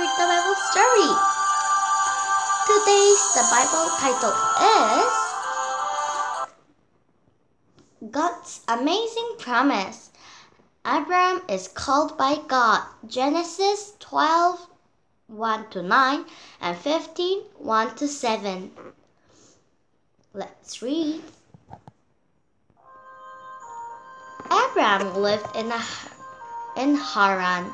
read the Bible story. Today's the Bible title is God's Amazing Promise. Abraham is called by God. Genesis 12 1 to 9 and 15 1 to 7. Let's read. Abraham lived in a in Haran.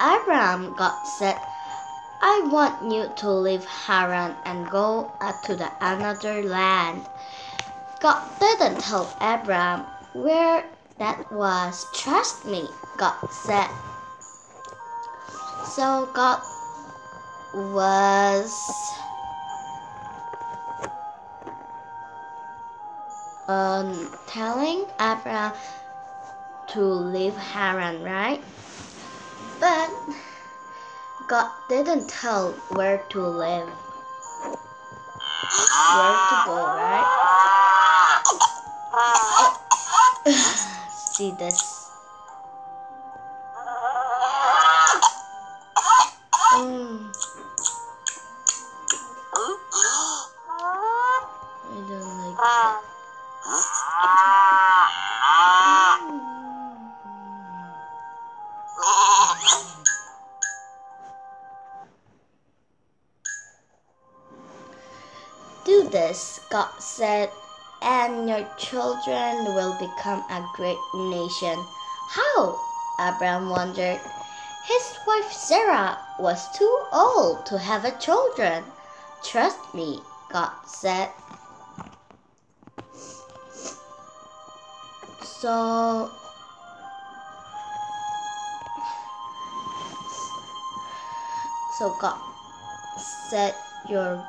Abraham God said, I want you to leave Haran and go to the another land. God didn't tell Abraham where that was. Trust me, God said. So God was um, telling Abraham to leave Haran, right? God didn't tell where to live, where to go, right? See this. This, God said, and your children will become a great nation. How? Abraham wondered. His wife Sarah was too old to have a children. Trust me, God said. So So God said your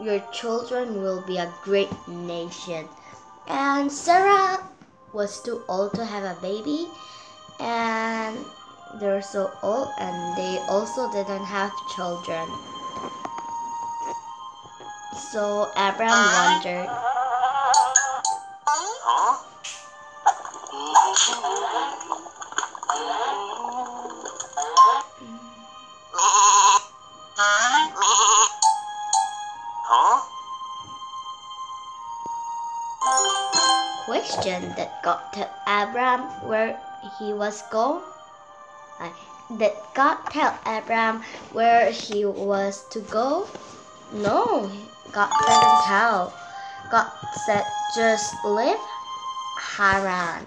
your children will be a great nation. And Sarah was too old to have a baby and they were so old and they also didn't have children. So Abraham uh, wondered question that got to Abraham where he was going. Did God tell Abraham where he was to go? No, God didn't tell. God said, just leave Haran.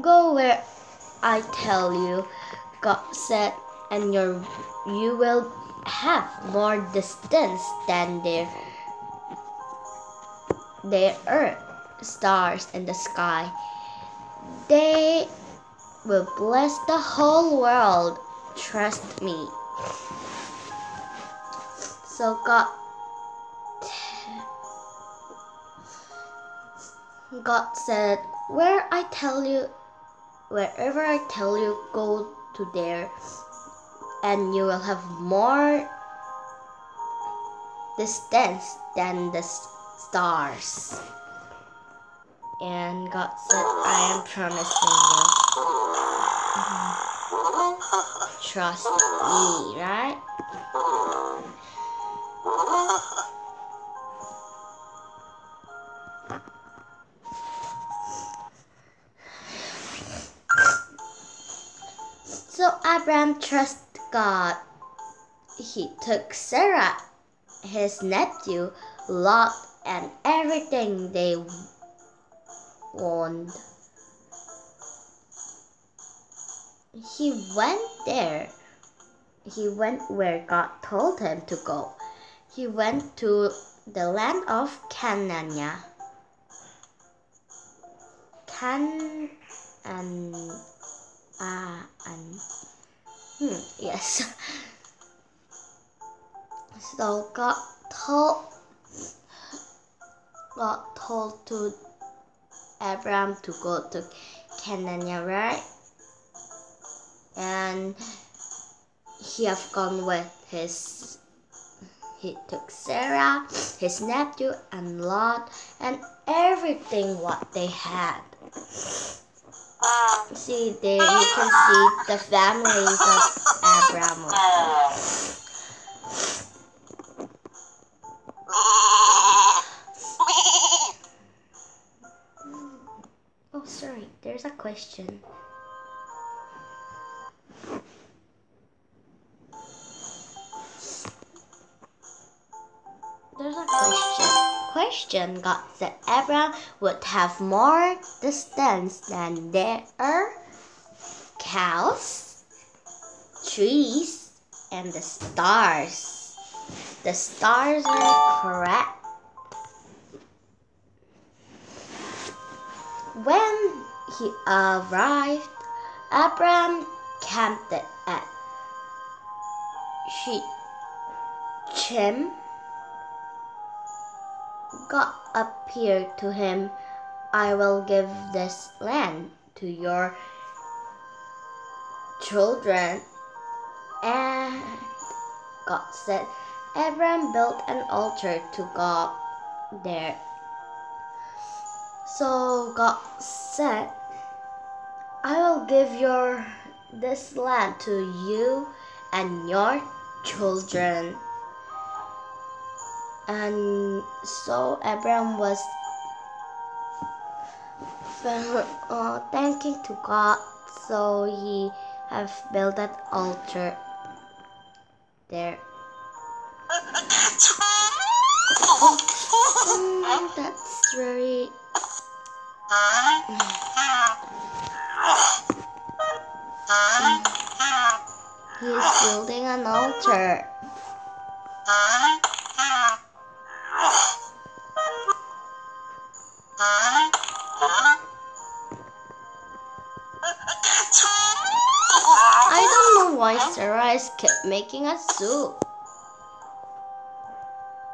Go where I tell you, God said, and your, you will have more distance than there there are stars in the sky. They will bless the whole world. Trust me. So God God said, Where I tell you wherever I tell you, go to there and you will have more distance than the stars. And God said, I am promising you. Trust me, right? So Abraham trusted God. He took Sarah, his nephew, Lot, and everything they want. He went there. He went where God told him to go. He went to the land of Canaan. Can and ah and hmm, yes. So God told God told to Abraham to go to Canaan, right? And he have gone with his he took Sarah, his nephew, and Lot, and everything what they had. Um, see there, you can see the families of Abraham. Oh, sorry, there's a question. There's a question. Question God said Abraham would have more distance than there are cows, trees, and the stars. The stars are correct. When he arrived, Abraham camped at Shechem. God appeared to him, I will give this land to your children. And God said, Abraham built an altar to God there. So God said, I will give your this land to you and your children. And so Abraham was uh, thanking to God, so he have built that altar there. Mm, that's very. He is building an altar. I don't know why Sarah is kept making a soup.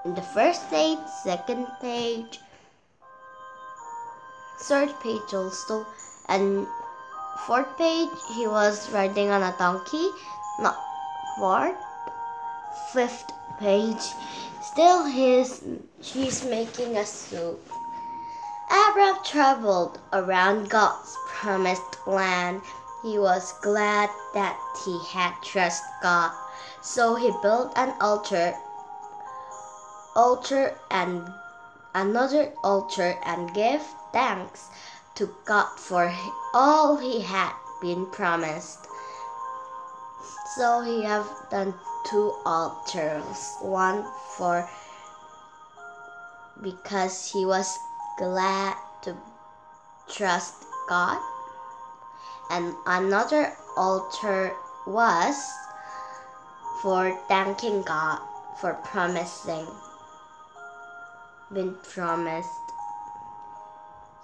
In the first page, second page, third page also, and fourth page he was riding on a donkey. Not fourth, fifth page. Still his she's making a soup. Abraham traveled around God's promised land. He was glad that he had trust God. So he built an altar altar and another altar and gave thanks to God for all he had been promised. So he have done two altars, one for because he was glad to trust God, and another altar was for thanking God for promising, been promised.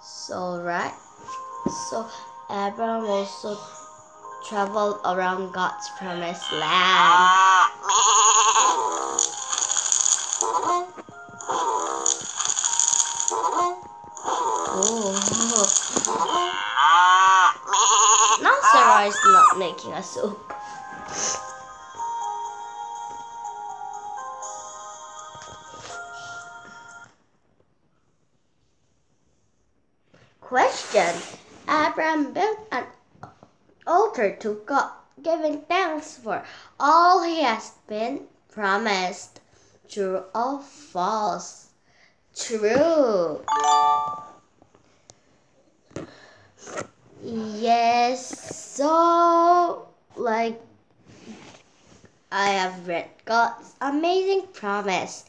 So, right? So, Abraham also traveled around God's promised land. Oh. Now Sarah is not making a soup. Question. Abraham built an altar to God, giving thanks for all he has been promised. True or false? True. Yes, so like I have read God's amazing promise.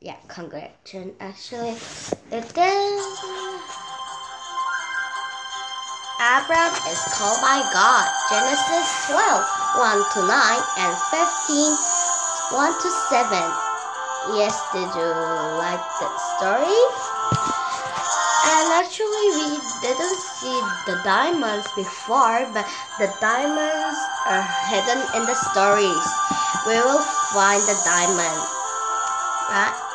Yeah, congratulations. Actually, it is. Abraham is called by God. Genesis 12, 1 to 9 and 15, 1 to 7. Yes, did you like that story? And actually, we didn't see the diamonds before, but the diamonds are hidden in the stories. We will find the diamond, right?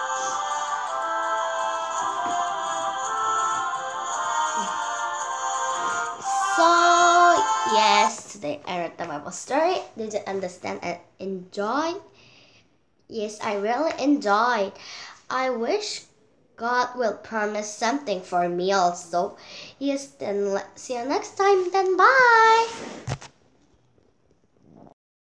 Yes, today I read the Bible story. Did you understand and enjoy? Yes, I really enjoyed. I wish God will promise something for me also. Yes, then see you next time. Then bye.